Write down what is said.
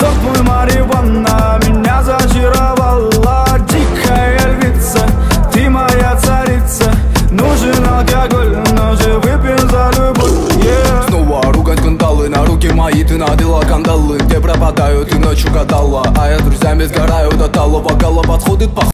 Сок мой Мариванна меня зачаровала Дикая львица, ты моя царица Нужен алкоголь, но же выпьем за любовь yeah. Снова ругать кандалы на руки мои Ты надела кандалы, где пропадаю, ты ночью гадала А я друзьями сгораю до талого. Голова подходит по